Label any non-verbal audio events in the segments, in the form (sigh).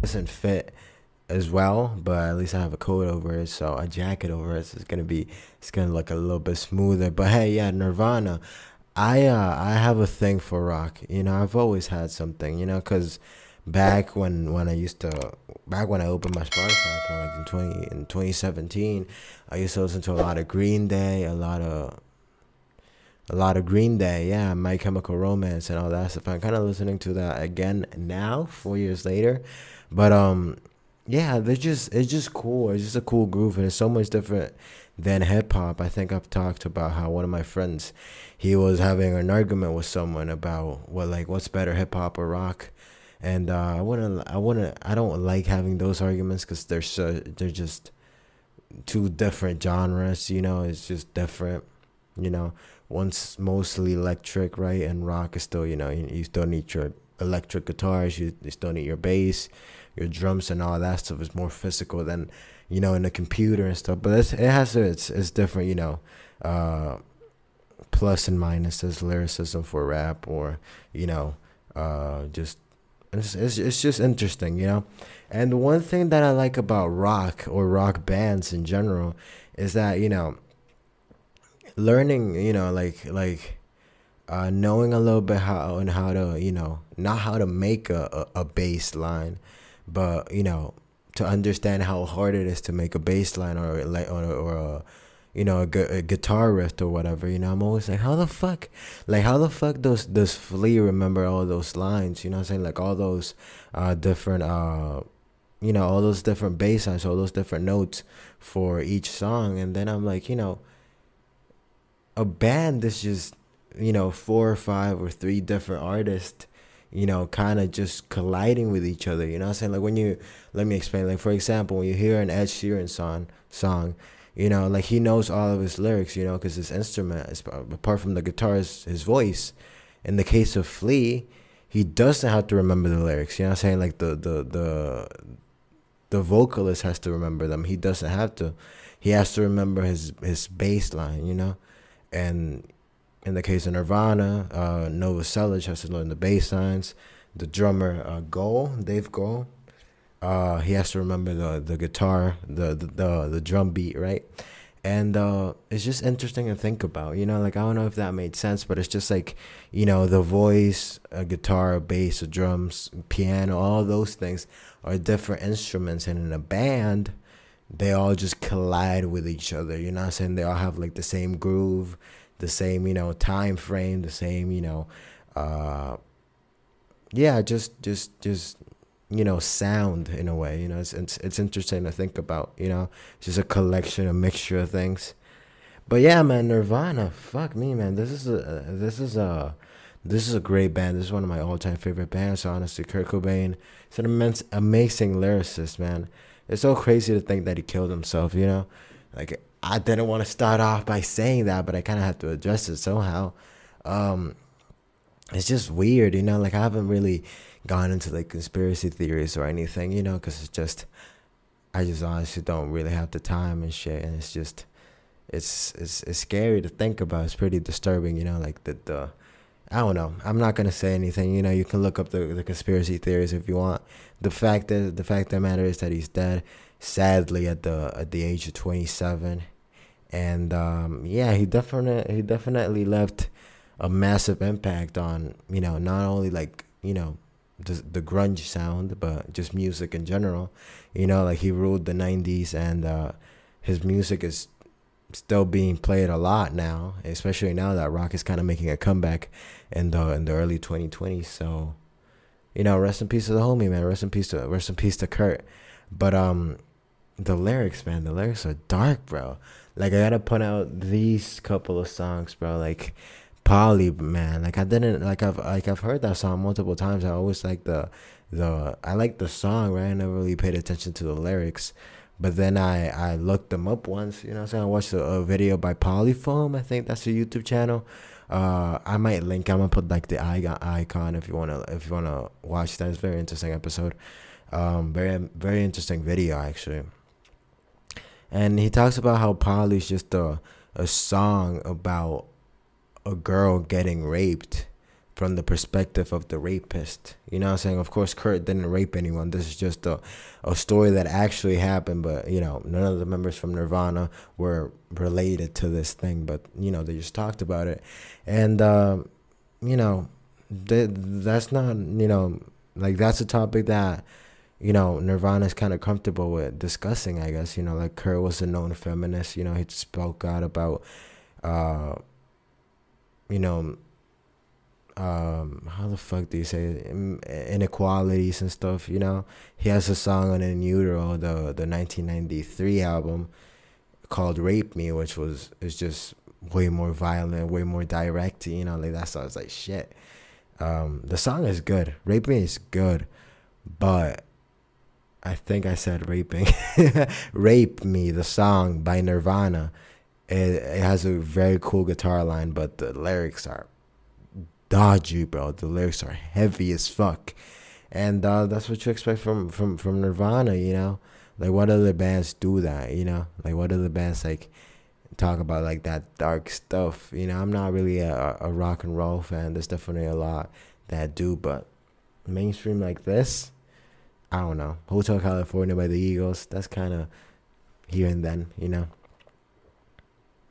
doesn't fit as well, but at least I have a coat over it, so a jacket over it, so it's gonna be it's gonna look a little bit smoother. But hey, yeah, Nirvana. I uh I have a thing for rock. You know, I've always had something. You know, cause back when when I used to back when I opened my Spotify account like in twenty in twenty seventeen, I used to listen to a lot of Green Day, a lot of a lot of Green Day, yeah, My Chemical Romance and all that stuff. I'm kind of listening to that again now, four years later, but um, yeah, they're just it's just cool. It's just a cool groove, and it's so much different than hip hop. I think I've talked about how one of my friends, he was having an argument with someone about what like what's better, hip hop or rock, and uh, I wouldn't, I wouldn't, I don't like having those arguments because they're so they're just two different genres. You know, it's just different. You know, one's mostly electric, right, and rock is still, you know, you, you still need your electric guitars, you, you still need your bass your drums and all that stuff is more physical than you know in a computer and stuff. But it has its it's different, you know, uh, plus and minuses, lyricism for rap or you know, uh, just it's, it's it's just interesting, you know. And one thing that I like about rock or rock bands in general is that you know, learning, you know, like like. Uh, knowing a little bit how and how to you know not how to make a, a, a bass line but you know to understand how hard it is to make a bass line or like or, or a you know a, gu- a guitar riff or whatever you know i'm always like how the fuck like how the fuck does does flea remember all those lines you know i'm saying like all those uh different uh you know all those different bass lines all those different notes for each song and then i'm like you know a band that's just you know four or five or three different artists you know, kind of just colliding with each other. You know what I'm saying? Like when you, let me explain. Like for example, when you hear an Ed Sheeran song, song, you know, like he knows all of his lyrics, you know, because his instrument, is, apart from the guitar, is his voice. In the case of Flea, he doesn't have to remember the lyrics. You know what I'm saying? Like the the the the vocalist has to remember them. He doesn't have to. He has to remember his his bass line, you know, and in the case of Nirvana, uh, Novoselic has to learn the bass lines. The drummer, uh, Grohl, Dave Grohl, uh, he has to remember the the guitar, the the the, the drum beat, right? And uh, it's just interesting to think about. You know, like I don't know if that made sense, but it's just like you know the voice, a guitar, a bass, a drums, piano, all those things are different instruments, and in a band, they all just collide with each other. You know what I'm saying? They all have like the same groove the same, you know, time frame, the same, you know, uh, yeah, just, just, just, you know, sound in a way. You know, it's, it's it's interesting to think about. You know, it's just a collection, a mixture of things. But yeah, man, Nirvana, fuck me, man. This is a this is a this is a great band. This is one of my all time favorite bands. Honestly, Kurt Cobain, it's an immense, amazing lyricist, man. It's so crazy to think that he killed himself. You know, like I didn't want to start off by saying that, but I kind of have to address it somehow. Um, it's just weird, you know. Like I haven't really gone into like conspiracy theories or anything, you know, because it's just I just honestly don't really have the time and shit, and it's just it's it's it's scary to think about. It's pretty disturbing, you know. Like the the I don't know. I'm not gonna say anything. You know, you can look up the the conspiracy theories if you want. The fact that the fact that matter is that he's dead. Sadly, at the at the age of 27, and um, yeah, he definitely he definitely left a massive impact on you know not only like you know the the grunge sound, but just music in general. You know, like he ruled the '90s, and uh, his music is still being played a lot now, especially now that rock is kind of making a comeback in the in the early 2020s. So, you know, rest in peace to the homie, man. Rest in peace to rest in peace to Kurt. But um, the lyrics, man, the lyrics are dark, bro. Like I gotta point out these couple of songs, bro. Like Polly, man. Like I didn't like I've like I've heard that song multiple times. I always like the the I like the song, right? I never really paid attention to the lyrics. But then I, I looked them up once, you know I'm saying? I watched a, a video by Polyfoam, I think that's a YouTube channel. Uh, I might link. I'm gonna put like the icon if you wanna if you wanna watch that. It's very interesting episode. Um, very very interesting video actually and he talks about how Polly's just a a song about a girl getting raped from the perspective of the rapist. You know I'm saying? Of course, Kurt didn't rape anyone. This is just a, a story that actually happened, but, you know, none of the members from Nirvana were related to this thing, but, you know, they just talked about it. And, uh, you know, that's not, you know, like that's a topic that, you know, Nirvana is kind of comfortable with discussing, I guess. You know, like Kurt was a known feminist, you know, he spoke out about, uh, you know, how the fuck do you say it? inequalities and stuff you know? He has a song on in utero the the 1993 album called rape me which was is just way more violent way more direct you know like that sounds like shit. Um the song is good. Rape me is good but i think i said raping. (laughs) Rape me the song by nirvana it, it has a very cool guitar line but the lyrics are dodgy, bro. The lyrics are heavy as fuck, and uh, that's what you expect from from from Nirvana. You know, like what other bands do that? You know, like what other bands like talk about like that dark stuff? You know, I'm not really a, a rock and roll fan. There's definitely a lot that do, but mainstream like this, I don't know. Hotel California by the Eagles. That's kind of here and then. You know.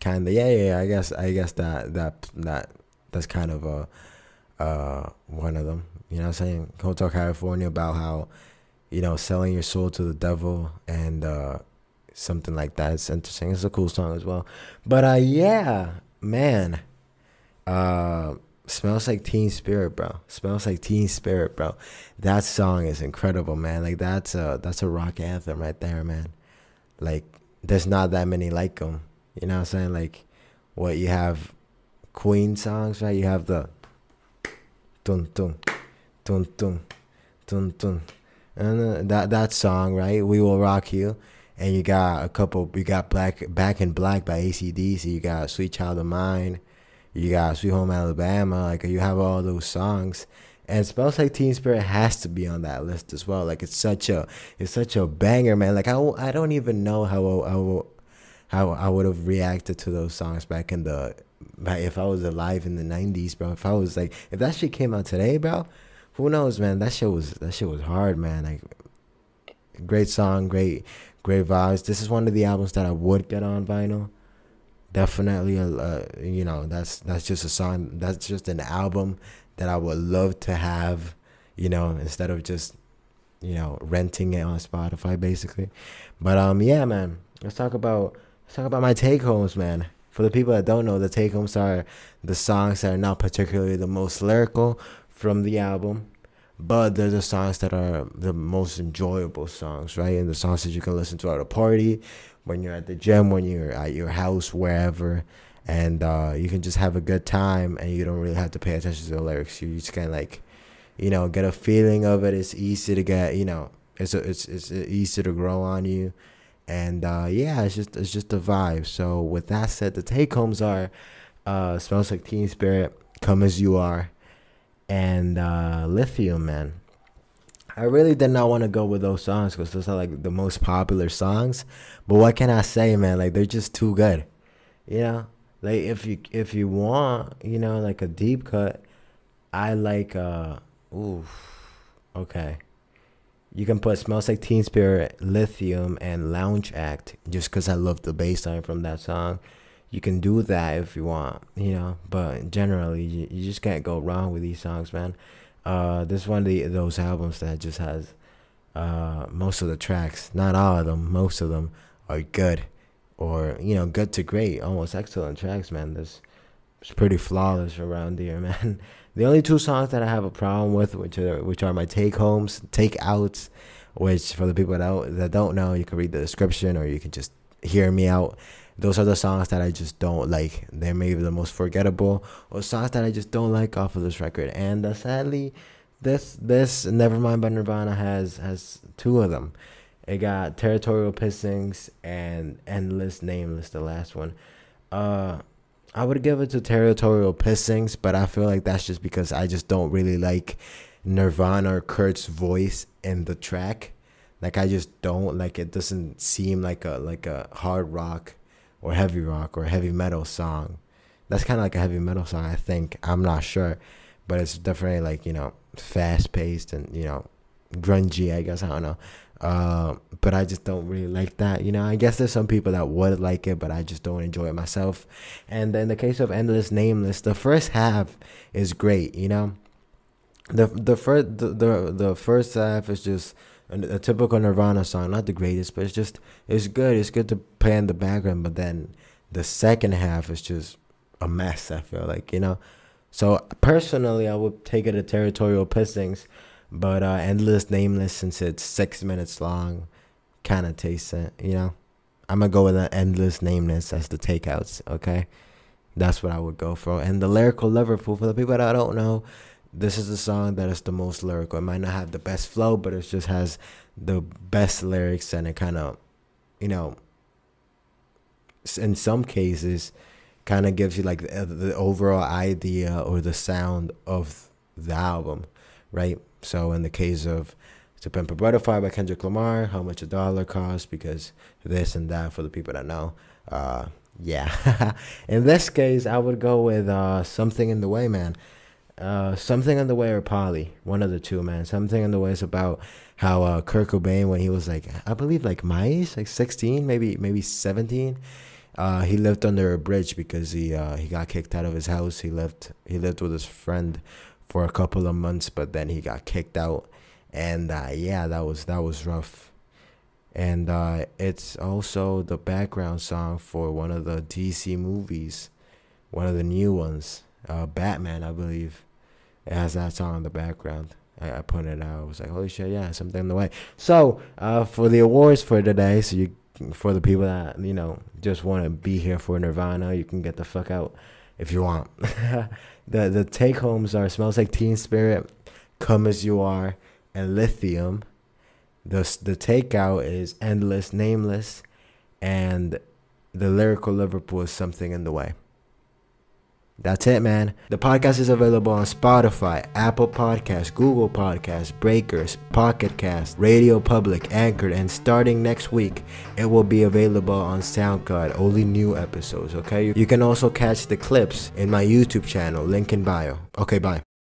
Kind of, yeah, yeah, yeah. I guess, I guess that that that that's kind of a uh, one of them. You know what I'm saying? Hotel California about how, you know, selling your soul to the devil and uh, something like that. It's interesting. It's a cool song as well. But uh, yeah, man. Uh, smells like Teen Spirit, bro. Smells like Teen Spirit, bro. That song is incredible, man. Like that's a that's a rock anthem right there, man. Like there's not that many like them. You know what I'm saying? Like what you have Queen songs, right? You have the dun dun dun dun dun dun, and uh, that that song, right? We will rock you. And you got a couple. You got Black Back in Black by ACDC. You got Sweet Child of Mine. You got Sweet Home Alabama. Like you have all those songs. And Smells Like Teen Spirit has to be on that list as well. Like it's such a it's such a banger, man. Like I, I don't even know how how how I would have reacted to those songs back in the back if I was alive in the '90s, bro. If I was like, if that shit came out today, bro, who knows, man? That shit was that shit was hard, man. Like, great song, great, great vibes. This is one of the albums that I would get on vinyl. Definitely, uh, you know, that's that's just a song. That's just an album that I would love to have. You know, instead of just, you know, renting it on Spotify, basically. But um, yeah, man. Let's talk about let's talk about my take homes, man. For the people that don't know, the take homes are the songs that are not particularly the most lyrical from the album, but they're the songs that are the most enjoyable songs, right? And the songs that you can listen to at a party, when you're at the gym, when you're at your house, wherever. And uh, you can just have a good time and you don't really have to pay attention to the lyrics. You just kind of like, you know, get a feeling of it. It's easy to get, you know, it's, a, it's, it's easy to grow on you and uh, yeah, it's just it's just a vibe. So with that said, the take homes are uh, "Smells Like Teen Spirit," "Come as You Are," and uh, "Lithium Man." I really did not want to go with those songs because those are like the most popular songs. But what can I say, man? Like they're just too good. You know, like if you if you want, you know, like a deep cut, I like uh, ooh, okay you can put smells like teen spirit lithium and lounge act just because i love the bass line from that song. You can do that if you want you know but generally you, you just can't go wrong with these songs man. Uh this is one of the, those albums that just has uh most of the tracks not all of them most of them are good or you know good to great almost excellent tracks man. This it's pretty flawless around here (laughs) man the only two songs that I have a problem with, which are which are my take homes, take outs, which for the people that don't, that don't know, you can read the description or you can just hear me out. Those are the songs that I just don't like. They're maybe the most forgettable or songs that I just don't like off of this record. And uh, sadly, this this Nevermind by Nirvana has has two of them. It got Territorial Pissings and Endless Nameless, the last one. Uh, I would give it to Territorial Pissings, but I feel like that's just because I just don't really like Nirvana or Kurt's voice in the track. Like I just don't like it doesn't seem like a like a hard rock or heavy rock or heavy metal song. That's kind of like a heavy metal song, I think. I'm not sure. but it's definitely like you know fast paced and you know grungy. I guess I don't know. Uh, but I just don't really like that. You know, I guess there's some people that would like it, but I just don't enjoy it myself. And in the case of Endless Nameless, the first half is great. You know, the the first the the, the first half is just a, a, typical Nirvana song, not the greatest, but it's just it's good. It's good to play in the background. But then the second half is just a mess. I feel like you know. So personally, I would take it to Territorial Pissings, but uh, Endless Nameless since it's six minutes long, kind of tastes it. You know, I'm gonna go with an Endless Nameless as the takeouts. Okay, that's what I would go for. And the lyrical Liverpool for the people that I don't know this is the song that is the most lyrical. It might not have the best flow, but it just has the best lyrics and it kind of, you know, in some cases, kind of gives you like the, the, overall idea or the sound of the album, right? So in the case of To Pimp a Butterfly by Kendrick Lamar, how much a dollar costs, because this and that for the people that know. Uh, yeah. (laughs) in this case, I would go with uh, Something in the Way, man. Uh, something in the way or Polly, one of the two, man. Something in the way is about how uh, Kurt Cobain, when he was like, I believe like my age, like sixteen, maybe maybe seventeen, uh, he lived under a bridge because he uh, he got kicked out of his house. He lived he lived with his friend for a couple of months, but then he got kicked out, and uh, yeah, that was that was rough. And uh, it's also the background song for one of the DC movies, one of the new ones uh, Batman, I believe. It has that song in the background. I, I it out. I was like, holy shit, yeah, something in the way. So, uh, for the awards for today, so you for the people that you know just want to be here for Nirvana, you can get the fuck out if you want. (laughs) the the take homes are smells like Teen Spirit, Come as You Are, and Lithium. The the takeout is Endless Nameless, and the lyrical Liverpool is something in the way. That's it, man. The podcast is available on Spotify, Apple Podcasts, Google Podcasts, Breakers, Pocket Cast, Radio Public, Anchor, and starting next week, it will be available on SoundCloud, only new episodes, okay? You can also catch the clips in my YouTube channel, link in bio. Okay, bye.